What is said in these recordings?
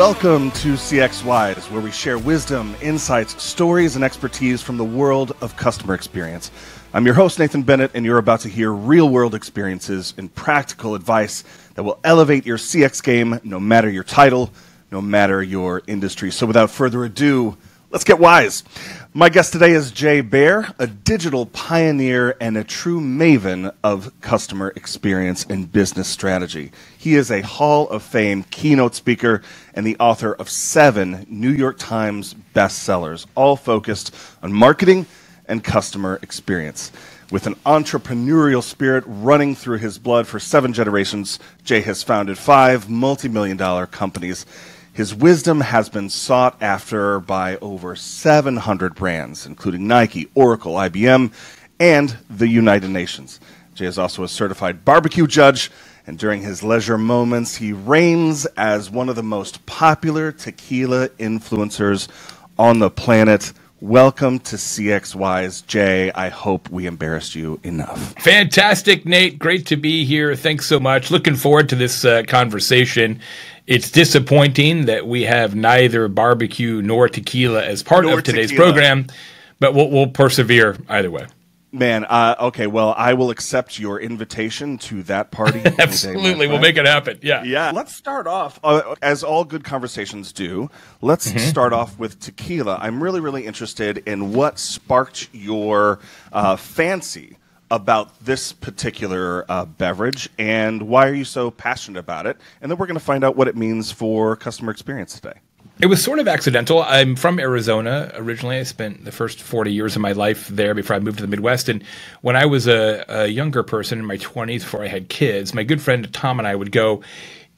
Welcome to CX Wise, where we share wisdom, insights, stories, and expertise from the world of customer experience. I'm your host, Nathan Bennett, and you're about to hear real world experiences and practical advice that will elevate your CX game no matter your title, no matter your industry. So without further ado, let's get wise. My guest today is Jay Baer, a digital pioneer and a true maven of customer experience and business strategy. He is a Hall of Fame keynote speaker and the author of seven New York Times bestsellers, all focused on marketing and customer experience. With an entrepreneurial spirit running through his blood for seven generations, Jay has founded five multi million dollar companies. His wisdom has been sought after by over 700 brands, including Nike, Oracle, IBM, and the United Nations. Jay is also a certified barbecue judge, and during his leisure moments, he reigns as one of the most popular tequila influencers on the planet. Welcome to CX Wise, Jay. I hope we embarrassed you enough. Fantastic, Nate. Great to be here. Thanks so much. Looking forward to this uh, conversation. It's disappointing that we have neither barbecue nor tequila as part nor of today's tequila. program, but we'll, we'll persevere either way. Man, uh, okay, well, I will accept your invitation to that party. Absolutely, we'll make it happen. Yeah. Yeah. Let's start off, uh, as all good conversations do, let's mm-hmm. start off with tequila. I'm really, really interested in what sparked your uh, fancy about this particular uh, beverage and why are you so passionate about it? And then we're going to find out what it means for customer experience today. It was sort of accidental. I'm from Arizona originally. I spent the first 40 years of my life there before I moved to the Midwest. And when I was a, a younger person in my 20s, before I had kids, my good friend Tom and I would go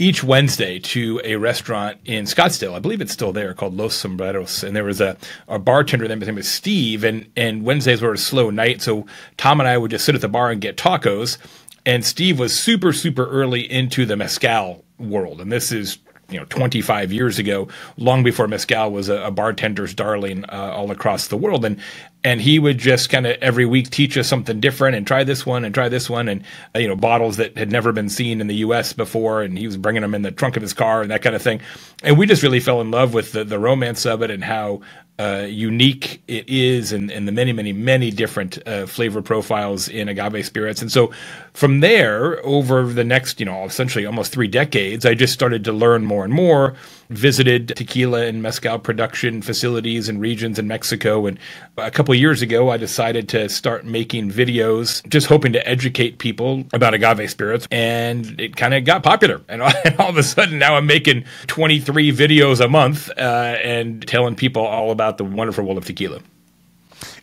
each Wednesday to a restaurant in Scottsdale. I believe it's still there called Los Sombreros. And there was a, a bartender there, his name was Steve. And, and Wednesdays were a slow night. So Tom and I would just sit at the bar and get tacos. And Steve was super, super early into the mezcal world. And this is you know 25 years ago, long before mezcal was a, a bartender's darling uh, all across the world, and and he would just kind of every week teach us something different and try this one and try this one. And uh, you know bottles that had never been seen in the U.S. before, and he was bringing them in the trunk of his car and that kind of thing, and we just really fell in love with the the romance of it and how uh, unique it is and, and the many, many, many different uh, flavor profiles in agave spirits. And so from there, over the next, you know, essentially almost three decades, I just started to learn more and more visited tequila and mezcal production facilities and regions in Mexico. And a couple years ago, I decided to start making videos, just hoping to educate people about agave spirits. And it kind of got popular. And all of a sudden, now I'm making 23 videos a month uh, and telling people all about the wonderful world of tequila.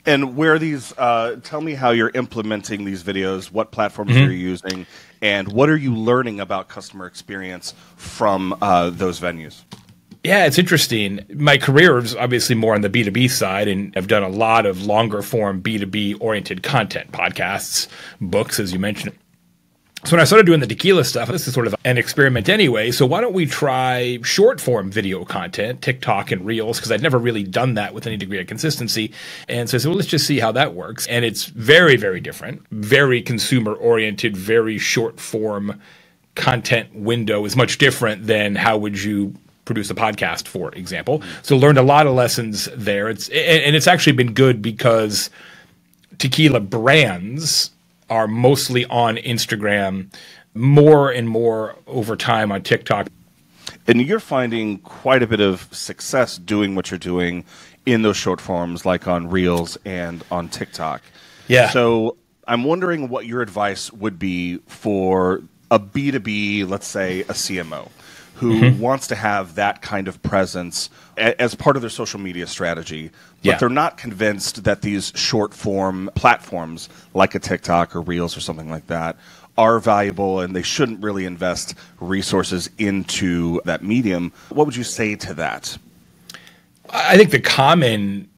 And where these, uh, tell me how you're implementing these videos, what platforms mm-hmm. you're using, and what are you learning about customer experience from uh, those venues? Yeah, it's interesting. My career is obviously more on the B2B side, and I've done a lot of longer form B2B oriented content, podcasts, books, as you mentioned. So when I started doing the tequila stuff, this is sort of an experiment anyway. So why don't we try short form video content, TikTok and Reels, because I'd never really done that with any degree of consistency. And so I said, well, let's just see how that works. And it's very, very different, very consumer oriented, very short form content window is much different than how would you produce a podcast, for example. So learned a lot of lessons there. It's and it's actually been good because tequila brands are mostly on Instagram, more and more over time on TikTok. And you're finding quite a bit of success doing what you're doing in those short forms, like on Reels and on TikTok. Yeah. So I'm wondering what your advice would be for a B2B, let's say a CMO who mm-hmm. wants to have that kind of presence a- as part of their social media strategy, but yeah. they're not convinced that these short form platforms like a TikTok or Reels or something like that are valuable and they shouldn't really invest resources into that medium. What would you say to that? I think the common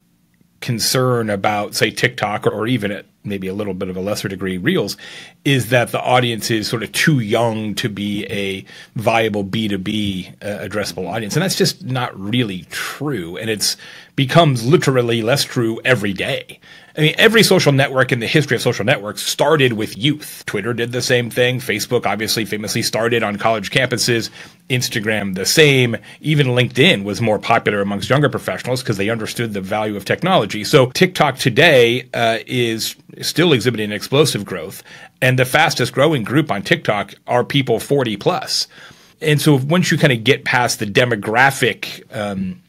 concern about, say, TikTok or, or even at maybe a little bit of a lesser degree reels is that the audience is sort of too young to be a viable b2b uh, addressable audience. And that's just not really true. And it's becomes literally less true every day I mean, every social network in the history of social networks started with youth. Twitter did the same thing. Facebook obviously famously started on college campuses. Instagram the same. Even LinkedIn was more popular amongst younger professionals because they understood the value of technology. So TikTok today uh, is still exhibiting explosive growth, and the fastest growing group on TikTok are people 40 plus. And so once you kind of get past the demographic um,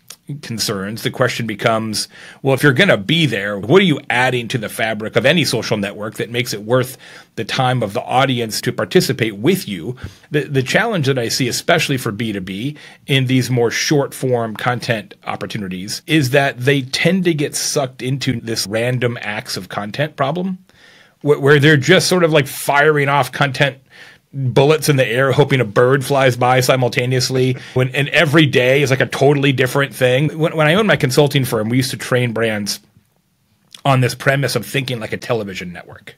concerns, the question becomes well, if you're going to be there, what are you adding to the fabric of any social network that makes it worth the time of the audience to participate with you? The, the challenge that I see, especially for B2B in these more short form content opportunities, is that they tend to get sucked into this random acts of content problem where they're just sort of like firing off content bullets in the air hoping a bird flies by simultaneously when and every day is like a totally different thing. When, when i owned my consulting firm we used to train brands on this premise of thinking like a television network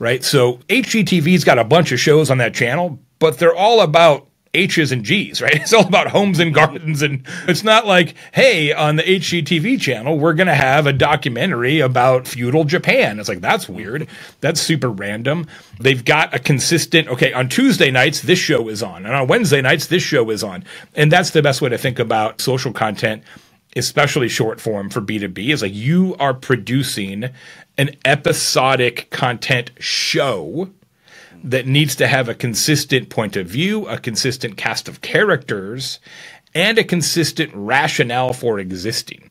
right? So hgtv's got a bunch of shows on that channel but they're all about H's and G's, right? It's all about homes and gardens. And it's not like, hey, on the HGTV channel, we're going to have a documentary about feudal Japan. It's like, that's weird. That's super random. They've got a consistent, okay, on Tuesday nights, this show is on. And on Wednesday nights, this show is on. And that's the best way to think about social content especially short form for B2B, is like you are producing an episodic content show that needs to have a consistent point of view, a consistent cast of characters, and a consistent rationale for existing.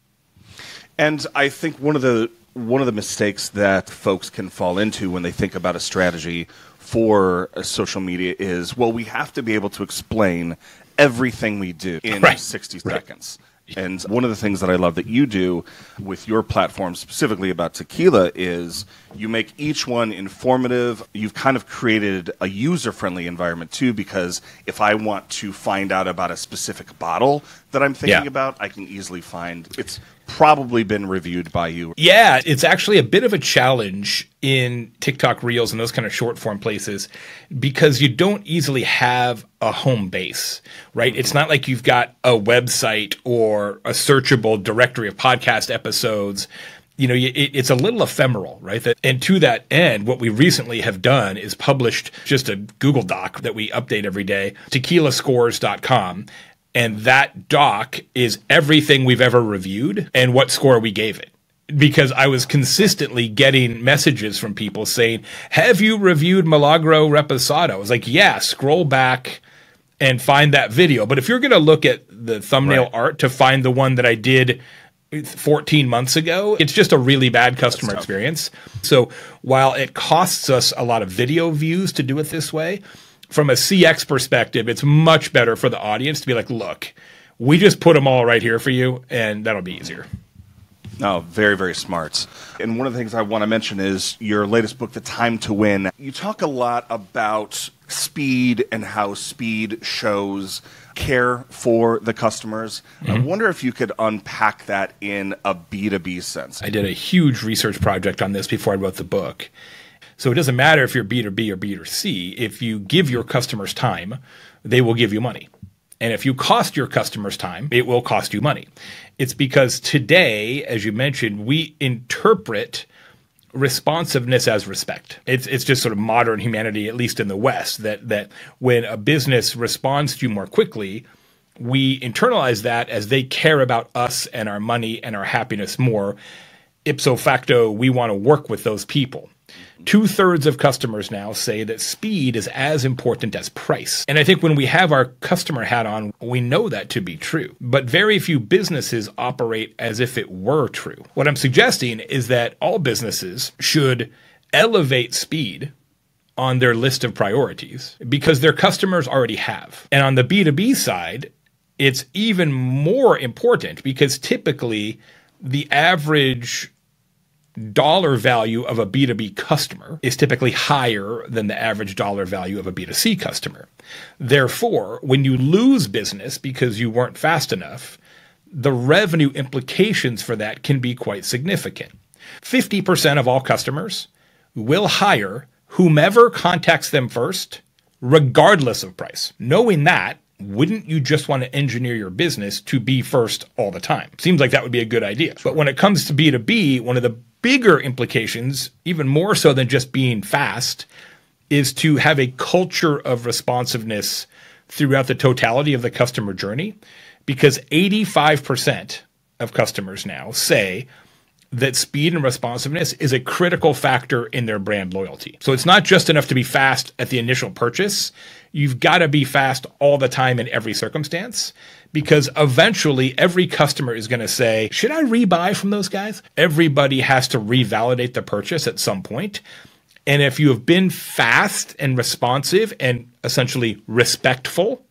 And I think one of the one of the mistakes that folks can fall into when they think about a strategy for social media is well we have to be able to explain everything we do in right. 60 right. And one of the things that I love that you do with your platform, specifically about tequila, is you make each one informative. You've kind of created a user friendly environment too, because if I want to find out about a specific bottle that I'm thinking yeah. about, I can easily find it's probably been reviewed by you. Yeah, it's actually a bit of a challenge in TikTok Reels and those kind of short form places because you don't easily have a home base, right? It's not like you've got a website or a searchable directory of podcast episodes you know, it's a little ephemeral, right? And to that end, what we recently have done is published just a Google Doc that we update every day, tequilascores.com. And that doc is everything we've ever reviewed and what score we gave it. Because I was consistently getting messages from people saying, Have you reviewed Milagro Reposado? I was like, Yeah, scroll back and find that video. But if you're going to look at the thumbnail right. art to find the one that I did 14 months ago, it's just a really bad customer experience. So while it costs us a lot of video views to do it this way, from a CX perspective, it's much better for the audience to be like, look, we just put them all right here for you, and that'll be easier. No, very, very smart. And one of the things I want to mention is your latest book, The Time to Win. You talk a lot about speed and how speed shows care for the customers. Mm-hmm. I wonder if you could unpack that in a B2B sense. I did a huge research project on this before I wrote the book. So it doesn't matter if you're B2B or B2C. If you give your customers time, they will give you money. And if you cost your customers time, it will cost you money. It's because today, as you mentioned, we interpret responsiveness as respect. It's it's just sort of modern humanity, at least in the West, that that when a business responds to you more quickly, we internalize that as they care about us and our money and our happiness more. Ipso facto, we want to work with those people. Two thirds of customers now say that speed is as important as price. And I think when we have our customer hat on, we know that to be true. But very few businesses operate as if it were true. What I'm suggesting is that all businesses should elevate speed on their list of priorities because their customers already have. And on the B2B side, it's even more important because typically the average dollar value of a B2B customer is typically higher than the average dollar value of a B2C customer. Therefore, when you lose business because you weren't fast enough, the revenue implications for that can be quite significant. 50% of all customers will hire whomever contacts them first, regardless of price. Knowing that, wouldn't you just want to engineer your business to be first all the time? Seems like that would be a good idea. But when it comes to B2B, one of the bigger implications, even more so than just being fast, is to have a culture of responsiveness throughout the totality of the customer journey because 85% of customers now say that speed and responsiveness is a critical factor in their brand loyalty. So it's not just enough to be fast at the initial purchase. You've got to be fast all the time in every circumstance because eventually every customer is going to say, Should I rebuy from those guys? Everybody has to revalidate the purchase at some point. And if you have been fast and responsive and essentially respectful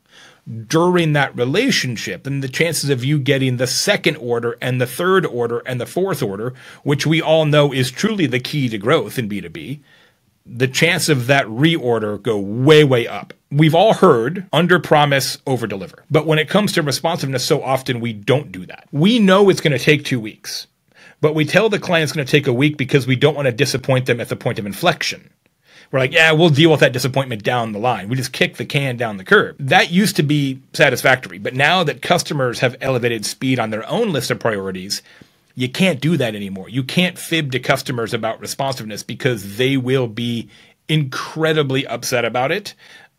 during that relationship, then the chances of you getting the second order and the third order and the fourth order, which we all know is truly the key to growth in B2B, the chance of that reorder go way, way up. We've all heard under promise, over deliver. But when it comes to responsiveness, so often we don't do that. We know it's going to take two weeks, but we tell the client it's going to take a week because we don't want to disappoint them at the point of inflection. We're like, yeah, we'll deal with that disappointment down the line. We just kick the can down the curb. That used to be satisfactory. But now that customers have elevated speed on their own list of priorities, you can't do that anymore. You can't fib to customers about responsiveness because they will be incredibly upset about it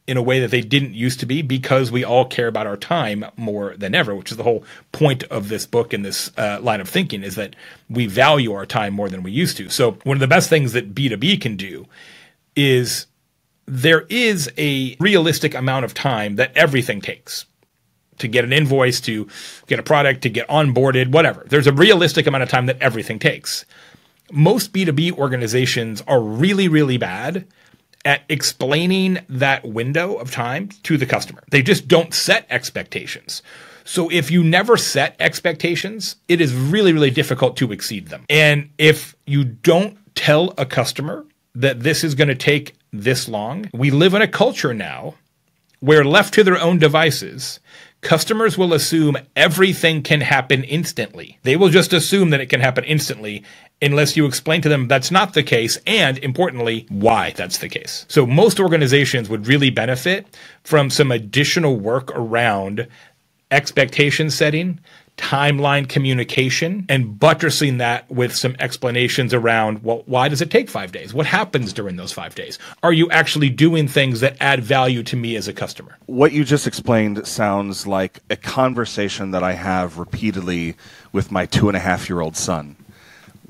in a way that they didn't used to be because we all care about our time more than ever, which is the whole point of this book and this uh, line of thinking is that we value our time more than we used to. So one of the best things that B2B can do is there is a realistic amount of time that everything takes to get an invoice, to get a product, to get onboarded, whatever. There's a realistic amount of time that everything takes. Most B2B organizations are really, really bad at explaining that window of time to the customer. They just don't set expectations. So if you never set expectations, it is really, really difficult to exceed them. And if you don't tell a customer that this is going to take this long, we live in a culture now where left to their own devices, customers will assume everything can happen instantly. They will just assume that it can happen instantly unless you explain to them that's not the case and importantly why that's the case. So most organizations would really benefit from some additional work around expectation setting, timeline communication and buttressing that with some explanations around well why does it take 5 days? What happens during those 5 days? Are you actually doing things that add value to me as a customer? What you just explained sounds like a conversation that i have repeatedly with my two and a half year old son.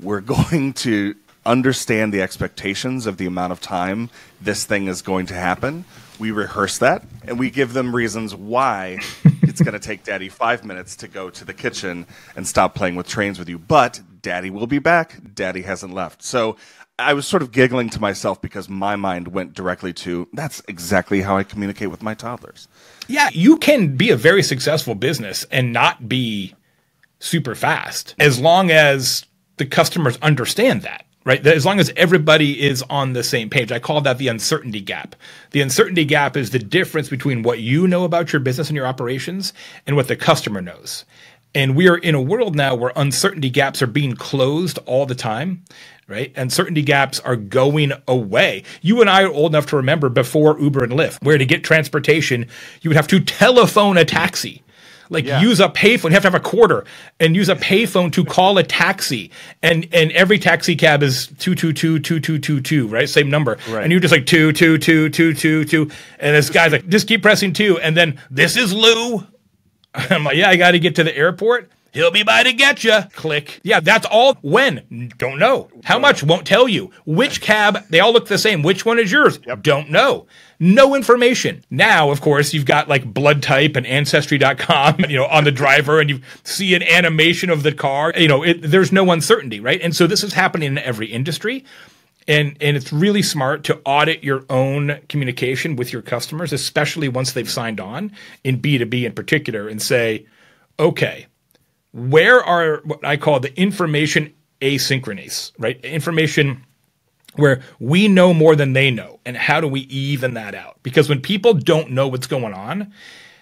We're going to understand the expectations of the amount of time this thing is going to happen we rehearse that and we give them reasons why it's going to take daddy five minutes to go to the kitchen and stop playing with trains with you. But daddy will be back. Daddy hasn't left. So I was sort of giggling to myself because my mind went directly to that's exactly how I communicate with my toddlers. Yeah, you can be a very successful business and not be super fast as long as the customers understand that right? As long as everybody is on the same page. I call that the uncertainty gap. The uncertainty gap is the difference between what you know about your business and your operations and what the customer knows. And we are in a world now where uncertainty gaps are being closed all the time, right? Uncertainty gaps are going away. You and I are old enough to remember before Uber and Lyft, where to get transportation, you would have to telephone a taxi like yeah. use a payphone. You have to have a quarter and use a payphone to call a taxi. And and every taxi cab is two two two two two two two, right? Same number. Right. And you're just like two two two two two two. And this guy's like, just keep pressing two. And then this is Lou. I'm like, yeah, I got to get to the airport. He'll be by to get you. Click. Yeah, that's all. When? Don't know. How much? Won't tell you. Which cab? They all look the same. Which one is yours? Yep. Don't know. No information. Now, of course, you've got like blood type and ancestry.com, you know, on the driver and you see an animation of the car. You know, it, there's no uncertainty, right? And so this is happening in every industry. And, and it's really smart to audit your own communication with your customers, especially once they've signed on in B2B in particular, and say, okay, where are what I call the information asynchronies, right? Information where we know more than they know. And how do we even that out? Because when people don't know what's going on,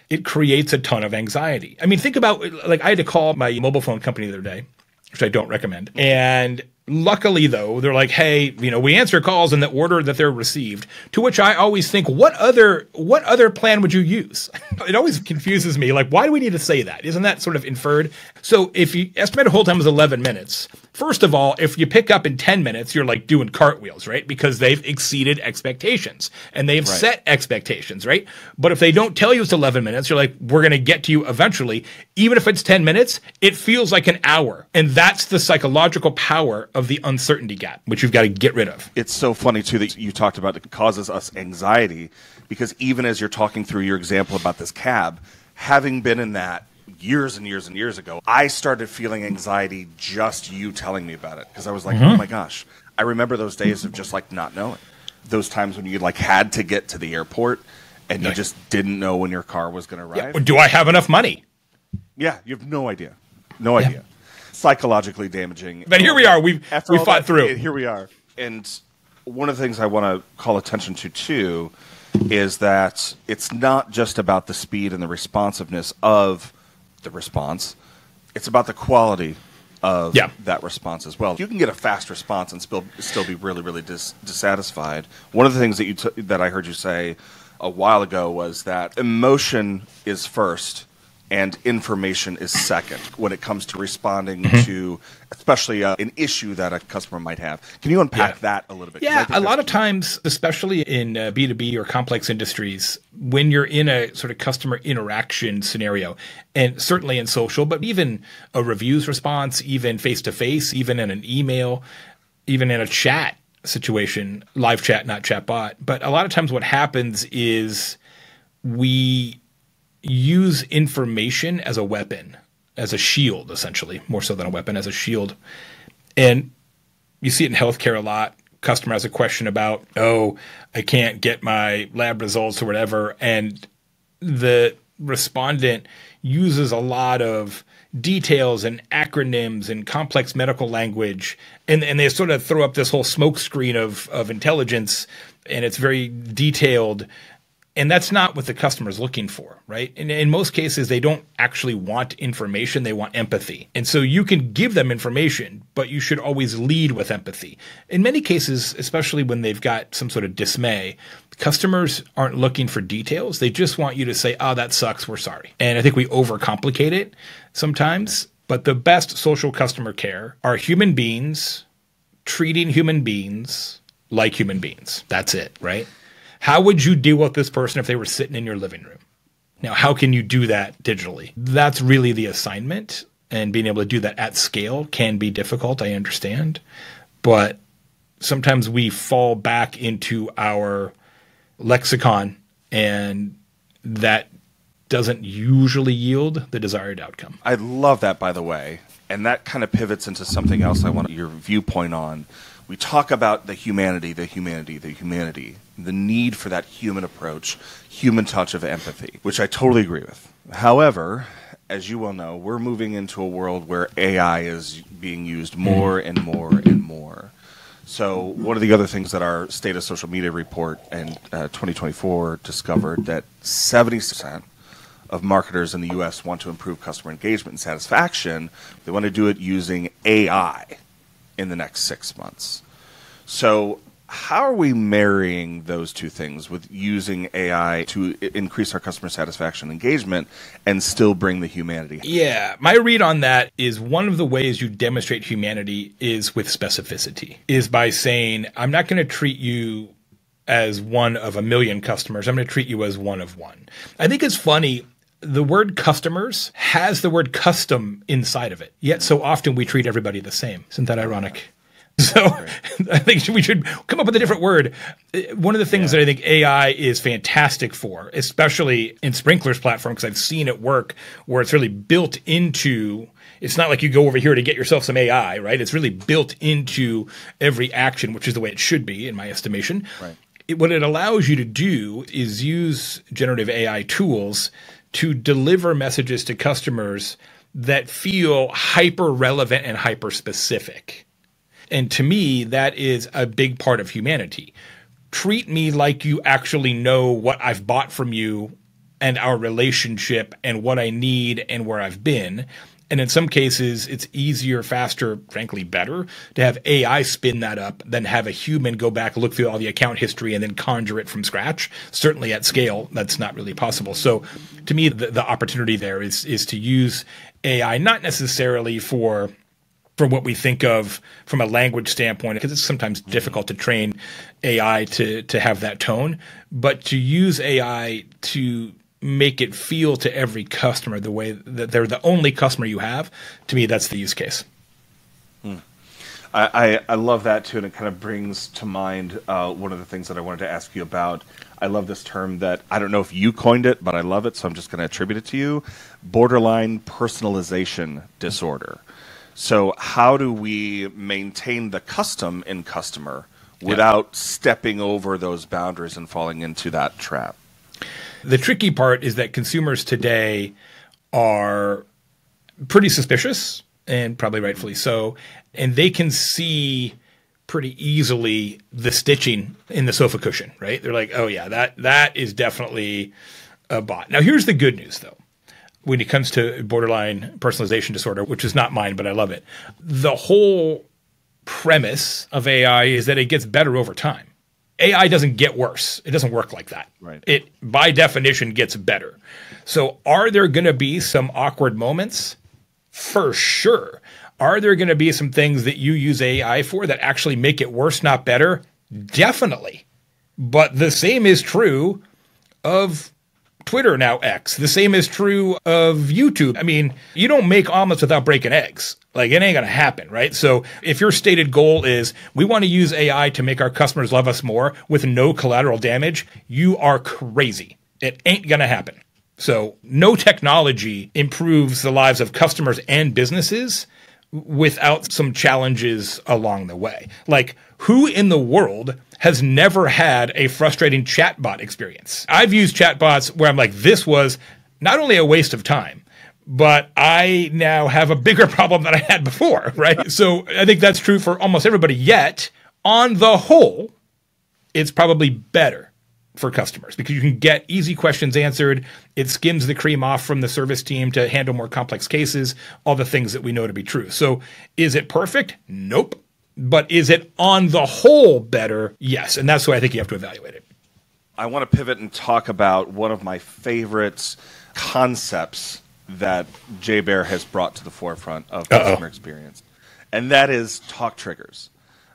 it creates a ton of anxiety. I mean, think about like I had to call my mobile phone company the other day, which I don't recommend. And Luckily, though, they're like, "Hey, you know, we answer calls in the order that they're received." To which I always think, "What other what other plan would you use?" it always confuses me. Like, why do we need to say that? Isn't that sort of inferred? So, if you estimated a hold time is 11 minutes, First of all, if you pick up in 10 minutes, you're like doing cartwheels, right? Because they've exceeded expectations and they've right. set expectations, right? But if they don't tell you it's 11 minutes, you're like, we're going to get to you eventually. Even if it's 10 minutes, it feels like an hour. And that's the psychological power of the uncertainty gap, which you've got to get rid of. It's so funny, too, that you talked about it causes us anxiety because even as you're talking through your example about this cab, having been in that years and years and years ago, I started feeling anxiety just you telling me about it because I was like, mm-hmm. oh my gosh, I remember those days of just like not knowing. Those times when you like had to get to the airport and you just didn't know when your car was going to arrive. Yeah. Do I have enough money? Yeah, you have no idea. No idea. Yeah. Psychologically damaging. But here we are. We've we fought that, through. Here we are. And one of the things I want to call attention to too is that it's not just about the speed and the responsiveness of the response. It's about the quality of yeah. that response as well. You can get a fast response and still still be really really dis- dissatisfied. One of the things that you t- that I heard you say a while ago was that emotion is first and information is second when it comes to responding mm-hmm. to especially uh, an issue that a customer might have can you unpack yeah. that a little bit yeah a lot of times especially in uh, b2b or complex industries when you're in a sort of customer interaction scenario and certainly in social but even a reviews response even face to face even in an email even in a chat situation live chat not chat bot but a lot of times what happens is we use information as a weapon, as a shield, essentially, more so than a weapon, as a shield. And you see it in healthcare a lot. Customer has a question about, oh, I can't get my lab results or whatever. And the respondent uses a lot of details and acronyms and complex medical language. And, and they sort of throw up this whole smokescreen of, of intelligence and it's very detailed and that's not what the customer is looking for, right? And in most cases, they don't actually want information, they want empathy. And so you can give them information, but you should always lead with empathy. In many cases, especially when they've got some sort of dismay, customers aren't looking for details. They just want you to say, oh, that sucks, we're sorry. And I think we overcomplicate it sometimes. But the best social customer care are human beings treating human beings like human beings. That's it, right? How would you deal with this person if they were sitting in your living room? Now, how can you do that digitally? That's really the assignment. And being able to do that at scale can be difficult, I understand. But sometimes we fall back into our lexicon, and that doesn't usually yield the desired outcome. I love that, by the way. And that kind of pivots into something else I want your viewpoint on. We talk about the humanity, the humanity, the humanity the need for that human approach, human touch of empathy, which I totally agree with. However, as you well know, we're moving into a world where AI is being used more and more and more. So, one of the other things that our State of Social Media report in uh, 2024 discovered that 70% of marketers in the US want to improve customer engagement and satisfaction. They want to do it using AI in the next six months. So, how are we marrying those two things with using AI to increase our customer satisfaction engagement and still bring the humanity? Yeah, my read on that is one of the ways you demonstrate humanity is with specificity, is by saying, I'm not going to treat you as one of a million customers. I'm going to treat you as one of one. I think it's funny. The word customers has the word custom inside of it. Yet so often we treat everybody the same. Isn't that ironic? So I think we should come up with a different word. Uh, one of the things yeah. that I think AI is fantastic for, especially in Sprinklr's platform, because I've seen it work where it's really built into. It's not like you go over here to get yourself some AI, right? It's really built into every action, which is the way it should be, in my estimation. Right. It, what it allows you to do is use generative AI tools to deliver messages to customers that feel hyper relevant and hyper specific. And to me, that is a big part of humanity. Treat me like you actually know what I've bought from you and our relationship and what I need and where I've been. And in some cases, it's easier, faster, frankly, better to have AI spin that up than have a human go back, look through all the account history, and then conjure it from scratch. Certainly at scale, that's not really possible. So to me, the, the opportunity there is, is to use AI, not necessarily for for what we think of from a language standpoint, because it's sometimes difficult to train AI to to have that tone. But to use AI to make it feel to every customer the way that they're the only customer you have, to me, that's the use case. Hmm. I, I, love that too, and it kind of brings to mind uh, one of the things that I wanted to ask you about. I love this term that I don't know if you coined it, but I love it, so I'm just going to attribute it to you borderline personalization disorder. So, how do we maintain the custom in customer without yeah. stepping over those boundaries and falling into that trap? The tricky part is that consumers today are pretty suspicious and probably rightfully so, and they can see pretty easily the stitching in the sofa cushion, right? They're like, "Oh yeah, that that is definitely a bot." Now, here's the good news though. When it comes to borderline personalization disorder, which is not mine, but I love it. The whole premise of AI is that it gets better over time. AI doesn't get worse. It doesn't work like that. Right. It by definition gets better. So are there going to be some awkward moments? For sure. Are there going to be some things that you use AI for that actually make it worse, not better? Definitely. But the same is true of Twitter now X. The same is true of YouTube. I mean, you don't make omelets without breaking eggs. Like it ain't to happen, right? So if your stated goal is we want to use AI to make our customers love us more with no collateral damage, you are crazy. It ain't to happen. So no technology improves the lives of customers and businesses without some challenges along the way. Like who in the world has never had a frustrating chatbot experience. I've used chatbots where I'm like, this was not only a waste of time, but I now have a bigger problem than I had before, right? so I think that's true for almost everybody. Yet, on the whole, it's probably better for customers because you can get easy questions answered. It skims the cream off from the service team to handle more complex cases, all the things that we know to be true. So, is it perfect? Nope. But is it on the whole better? Yes. And that's the way I think you have to evaluate it. I want to pivot and talk about one of my favorite concepts that Jay Baer has brought to the forefront of Uh-oh. customer experience, and that is talk triggers.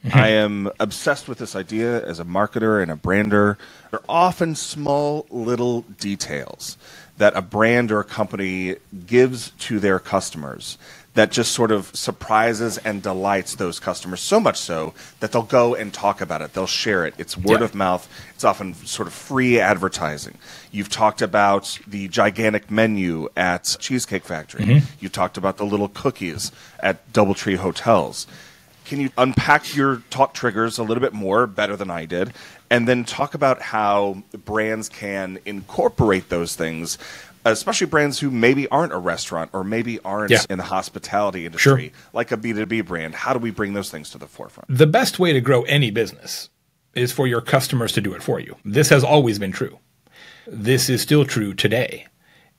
Mm-hmm. I am obsessed with this idea as a marketer and a brander. They're often small little details that a brand or a company gives to their customers that just sort of surprises and delights those customers so much so that they'll go and talk about it. They'll share it. It's word yeah. of mouth. It's often sort of free advertising. You've talked about the gigantic menu at Cheesecake Factory. Mm-hmm. You've talked about the little cookies at Doubletree Hotels. Can you unpack your talk triggers a little bit more, better than I did, and then talk about how brands can incorporate those things especially brands who maybe aren't a restaurant or maybe aren't yeah. in the hospitality industry, sure. like a B2B brand. How do we bring those things to the forefront? The best way to grow any business is for your customers to do it for you. This has always been true. This is still true today.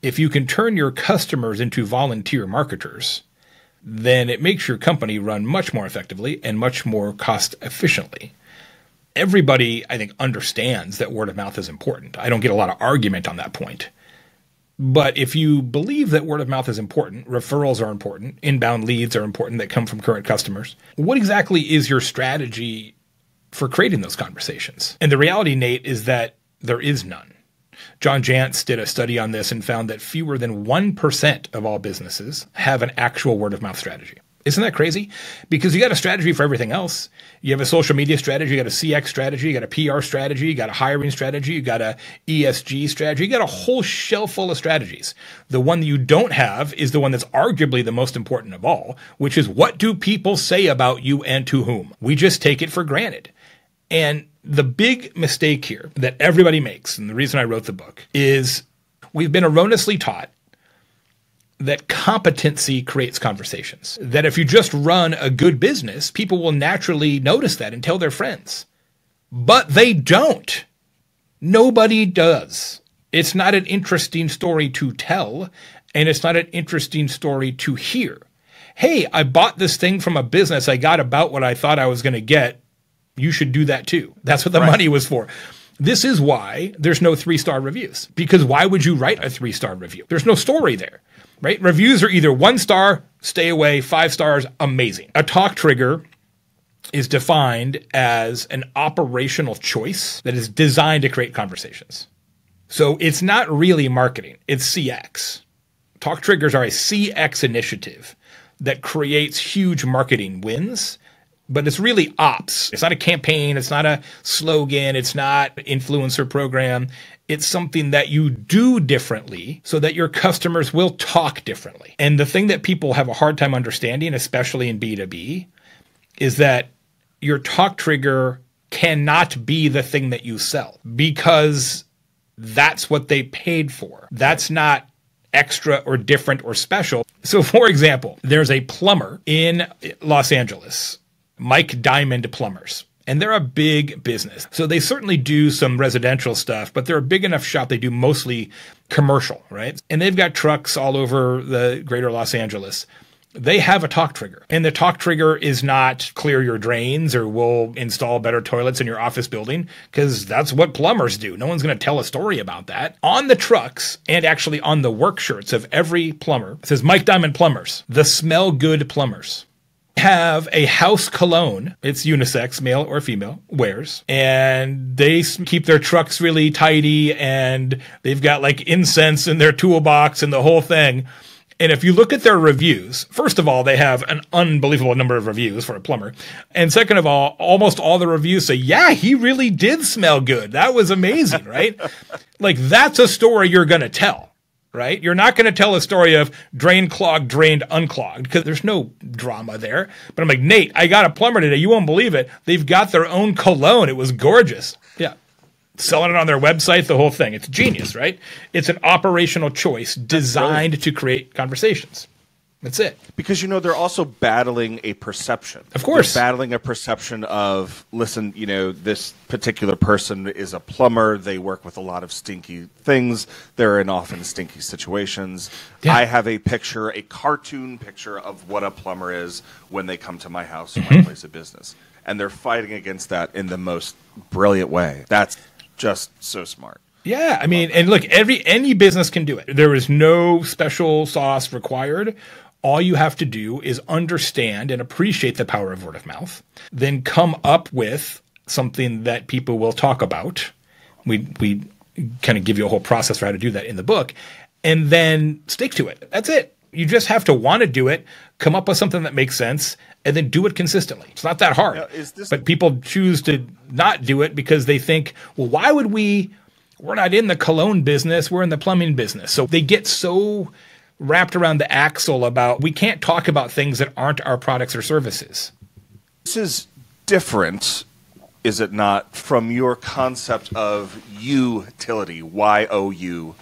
If you can turn your customers into volunteer marketers, then it makes your company run much more effectively and much more cost efficiently. Everybody, I think, understands that word of mouth is important. I don't get a lot of argument on that point. But if you believe that word of mouth is important, referrals are important, inbound leads are important that come from current customers, what exactly is your strategy for creating those conversations? And the reality, Nate, is that there is none. John Jantsch did a study on this and found that fewer than 1% of all businesses have an actual word of mouth strategy. Isn't that crazy? Because you got a strategy for everything else. You have a social media strategy, you got a CX strategy, you got a PR strategy, you got a hiring strategy, you got a ESG strategy, you got a whole shelf full of strategies. The one that you don't have is the one that's arguably the most important of all, which is what do people say about you and to whom? We just take it for granted. And the big mistake here that everybody makes, and the reason I wrote the book, is we've been erroneously taught that competency creates conversations. That if you just run a good business, people will naturally notice that and tell their friends. But they don't. Nobody does. It's not an interesting story to tell, and it's not an interesting story to hear. Hey, I bought this thing from a business. I got about what I thought I was going to get. You should do that too. That's what the right. money was for. This is why there's no three star reviews. Because why would you write a three star review? There's no story there, right? Reviews are either one star, stay away, five stars, amazing. A talk trigger is defined as an operational choice that is designed to create conversations. So it's not really marketing, it's CX. Talk triggers are a CX initiative that creates huge marketing wins but it's really ops. It's not a campaign. It's not a slogan. It's not influencer program. It's something that you do differently so that your customers will talk differently. And the thing that people have a hard time understanding, especially in B2B, is that your talk trigger cannot be the thing that you sell because that's what they paid for. That's not extra or different or special. So, for example, there's a plumber in Los Angeles Mike Diamond Plumbers. And they're a big business. So they certainly do some residential stuff, but they're a big enough shop. They do mostly commercial, right? And they've got trucks all over the greater Los Angeles. They have a talk trigger. And the talk trigger is not clear your drains or we'll install better toilets in your office building, because that's what plumbers do. No one's going to tell a story about that. On the trucks and actually on the work shirts of every plumber, it says Mike Diamond Plumbers, the smell good plumbers have a house cologne. It's unisex, male or female, wears. And they keep their trucks really tidy and they've got like incense in their toolbox and the whole thing. And if you look at their reviews, first of all, they have an unbelievable number of reviews for a plumber. And second of all, almost all the reviews say, yeah, he really did smell good. That was amazing, right? like that's a story you're going to tell right? You're not going to tell a story of drain clogged, drained, unclogged because there's no drama there. But I'm like, Nate, I got a plumber today. You won't believe it. They've got their own cologne. It was gorgeous. Yeah. Selling it on their website, the whole thing. It's genius, right? It's an operational choice designed to create conversations. That's it. Because you know they're also battling a perception. Of course, they're battling a perception of listen. You know this particular person is a plumber. They work with a lot of stinky things. They're in often stinky situations. Yeah. I have a picture, a cartoon picture of what a plumber is when they come to my house or mm-hmm. my place of business, and they're fighting against that in the most brilliant way. That's just so smart. Yeah, I mean, and look, every any business can do it. There is no special sauce required all you have to do is understand and appreciate the power of word of mouth, then come up with something that people will talk about. We we kind of give you a whole process for how to do that in the book, and then stick to it. That's it. You just have to want to do it, come up with something that makes sense, and then do it consistently. It's not that hard. Now, this- but people choose to not do it because they think, well, why would we? We're not in the cologne business. We're in the plumbing business. So they get so wrapped around the axle about we can't talk about things that aren't our products or services. This is different, is it not, from your concept of Youtility, Y O U,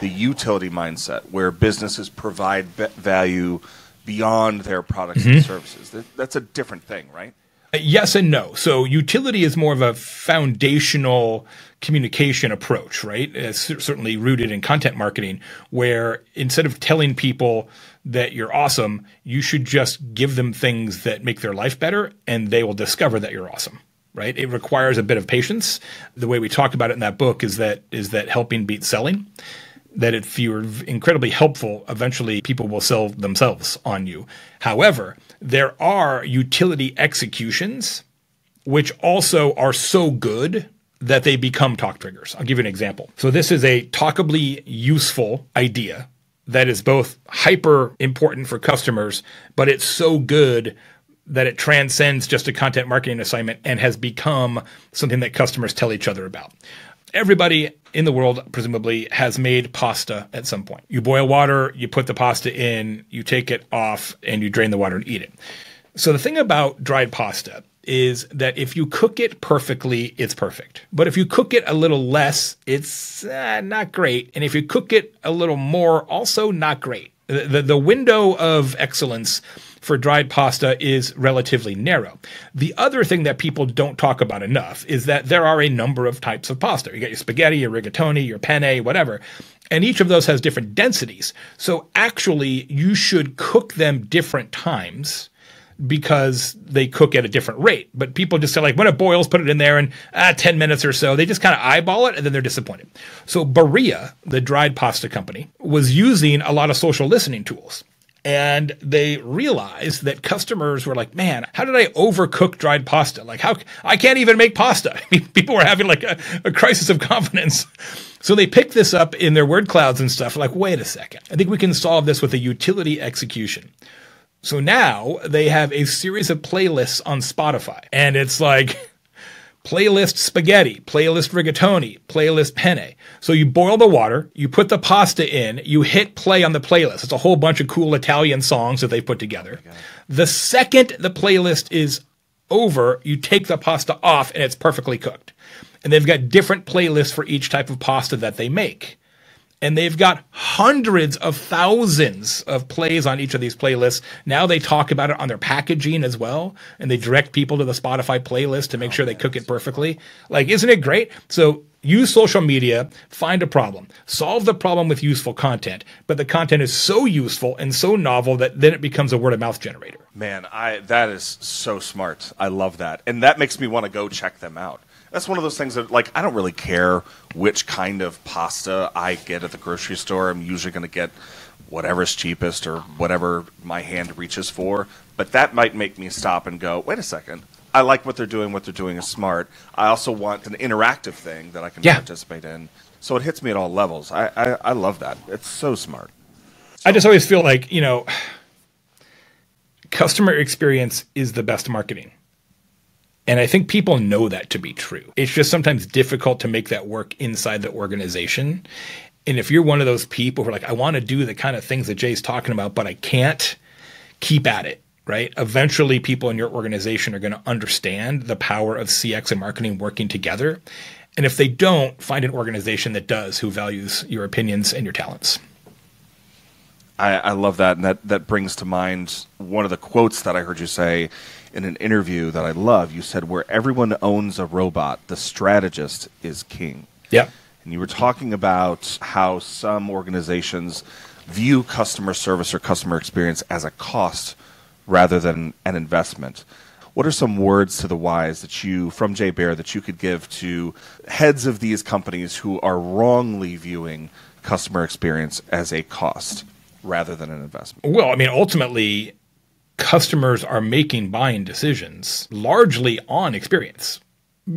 the utility mindset, where businesses provide value beyond their products mm-hmm. and services. That's a different thing, right? Yes and no. So utility is more of a foundational communication approach, right? Uh, it's certainly rooted in content marketing, where instead of telling people that you're awesome, you should just give them things that make their life better, and they will discover that you're awesome. Right? It requires a bit of patience. The way we talked about it in that book is that is that helping beat selling that if you're incredibly helpful, eventually people will sell themselves on you. However, there are utility executions which also are so good that they become talk triggers. I'll give you an example. So this is a talkably useful idea that is both hyper important for customers, but it's so good that it transcends just a content marketing assignment and has become something that customers tell each other about. Everybody in the world presumably has made pasta at some point. You boil water, you put the pasta in, you take it off, and you drain the water and eat it. So the thing about dried pasta is that if you cook it perfectly, it's perfect. But if you cook it a little less, it's uh, not great. And if you cook it a little more, also not great. The, the, the window of excellence for dried pasta is relatively narrow. The other thing that people don't talk about enough is that there are a number of types of pasta. You got your spaghetti, your rigatoni, your penne, whatever. And each of those has different densities. So actually, you should cook them different times because they cook at a different rate. But people just say like when it boils, put it in there and ah, 10 minutes or so. They just kind of eyeball it and then they're disappointed. So Barilla, the dried pasta company, was using a lot of social listening tools. And they realized that customers were like, man, how did I overcook dried pasta? Like, how I can't even make pasta. I mean, people were having like a, a crisis of confidence. So they picked this up in their word clouds and stuff. Like, wait a second. I think we can solve this with a utility execution. So now they have a series of playlists on Spotify, and it's like playlist spaghetti, playlist rigatoni, playlist penne. So you boil the water, you put the pasta in, you hit play on the playlist. It's a whole bunch of cool Italian songs that they put together. Oh the second the playlist is over, you take the pasta off and it's perfectly cooked. And they've got different playlists for each type of pasta that they make and they've got hundreds of thousands of plays on each of these playlists. Now they talk about it on their packaging as well, and they direct people to the Spotify playlist to make oh, sure they cook it perfectly. Like, isn't it great? So use social media, find a problem, solve the problem with useful content, but the content is so useful and so novel that then it becomes a word of mouth generator. Man, I that is so smart. I love that. And that makes me want to go check them out that's one of those things that like I don't really care which kind of pasta I get at the grocery store. I'm usually going to get whatever's cheapest or whatever my hand reaches for. But that might make me stop and go, wait a second. I like what they're doing. What they're doing is smart. I also want an interactive thing that I can yeah. participate in. So it hits me at all levels. I, I, I love that. It's so smart. So. I just always feel like, you know, customer experience is the best marketing. And I think people know that to be true. It's just sometimes difficult to make that work inside the organization. And if you're one of those people who are like, I want to do the kind of things that Jay's talking about, but I can't, keep at it, right? Eventually, people in your organization are going to understand the power of CX and marketing working together. And if they don't, find an organization that does, who values your opinions and your talents. I, I love that. And that, that brings to mind one of the quotes that I heard you say in an interview that I love. You said, "Where everyone owns a robot, the strategist is king." Yeah. And you were talking about how some organizations view customer service or customer experience as a cost rather than an investment. What are some words to the wise that you, from Jay Baer, that you could give to heads of these companies who are wrongly viewing customer experience as a cost rather than an investment? Well, I mean, ultimately, customers are making buying decisions largely on experience.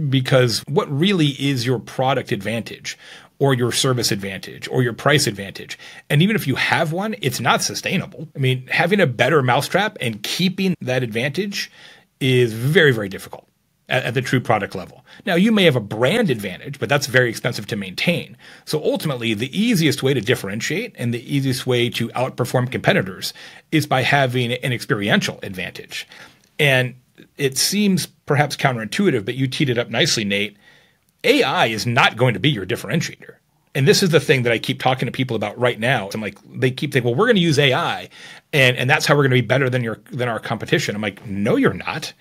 Because what really is your product advantage or your service advantage or your price advantage? And even if you have one, it's not sustainable. I mean, having a better mousetrap and keeping that advantage is very, very difficult at, at, the true product level. Now, you may have a brand advantage, but that's very expensive to maintain. So ultimately, the easiest way to differentiate and the easiest way to outperform competitors is by having an experiential advantage. And it seems perhaps counterintuitive, but you teed it up nicely, Nate. AI is not going to be your differentiator. And this is the thing that I keep talking to people about right now. I'm like, they keep thinking, well, we're going to use AI, and and that's how we're going to be better than your than our competition. I'm like, no, you're not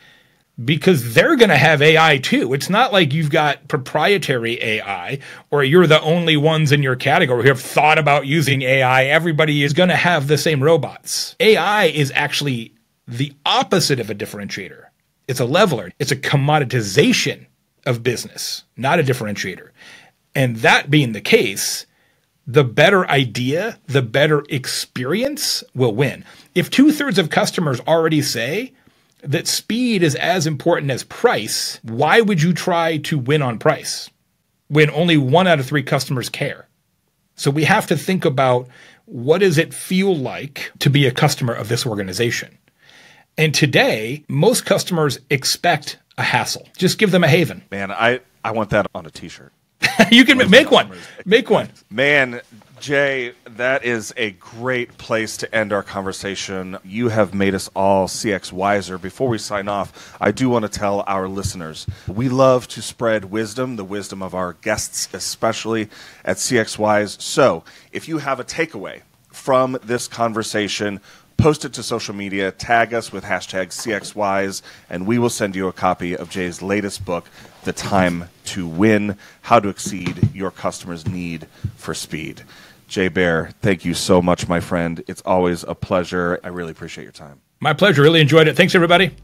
because they're going to have AI too. It's not like you've got proprietary AI or you're the only ones in your category who have thought about using AI. Everybody is going to have the same robots. AI is actually the opposite of a differentiator. It's a leveler. It's a commoditization of business, not a differentiator. And that being the case, the better idea, the better experience will win. If two thirds of customers already say, that speed is as important as price, why would you try to win on price when only one out of three customers care? So we have to think about what does it feel like to be a customer of this organization? And today, most customers expect a hassle. Just give them a haven. Man, I, I want that on a t-shirt. you can make one. Make one. Man, Jay, that is a great place to end our conversation. You have made us all CX wiser. Before we sign off, I do want to tell our listeners we love to spread wisdom, the wisdom of our guests, especially at CX Wise. So if you have a takeaway from this conversation, post it to social media, tag us with hashtag CXWise, and we will send you a copy of Jay's latest book, The Time to Win How to Exceed Your Customers' Need for Speed. Jay Baer, thank you so much, my friend. It's always a pleasure. I really appreciate your time. My pleasure. Really enjoyed it. Thanks, everybody.